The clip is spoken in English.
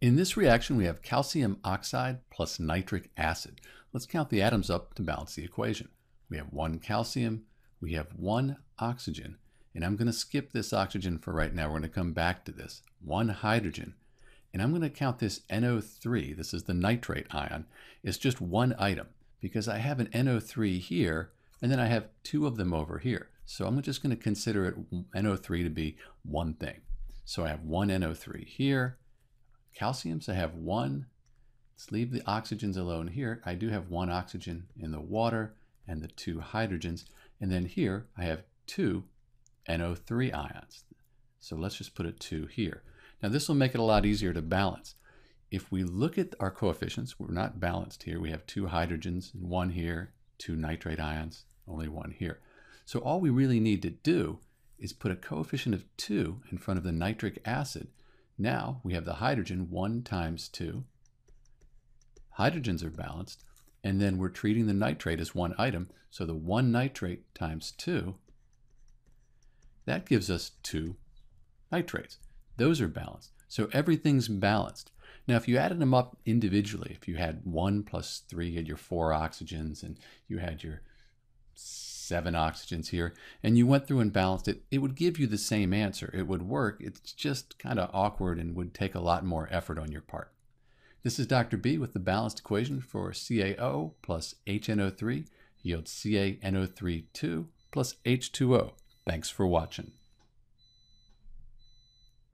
In this reaction, we have calcium oxide plus nitric acid. Let's count the atoms up to balance the equation. We have one calcium, we have one oxygen, and I'm going to skip this oxygen for right now. We're going to come back to this. One hydrogen, and I'm going to count this NO3, this is the nitrate ion, it's just one item because I have an NO3 here, and then I have two of them over here. So I'm just going to consider it NO3 to be one thing. So I have one NO3 here, calciums, I have one. Let's leave the oxygens alone here. I do have one oxygen in the water and the two hydrogens. And then here I have two NO3 ions. So let's just put a 2 here. Now this will make it a lot easier to balance. If we look at our coefficients, we're not balanced here. We have two hydrogens and one here, two nitrate ions, only one here. So all we really need to do is put a coefficient of 2 in front of the nitric acid now we have the hydrogen 1 times 2. Hydrogens are balanced. And then we're treating the nitrate as one item. So the 1 nitrate times 2, that gives us 2 nitrates. Those are balanced. So everything's balanced. Now, if you added them up individually, if you had 1 plus 3, you had your 4 oxygens, and you had your seven oxygens here, and you went through and balanced it, it would give you the same answer. It would work. It's just kind of awkward and would take a lot more effort on your part. This is Dr. B with the balanced equation for CaO plus HNO3 yields CaNO3 2 plus H2O. Thanks for watching.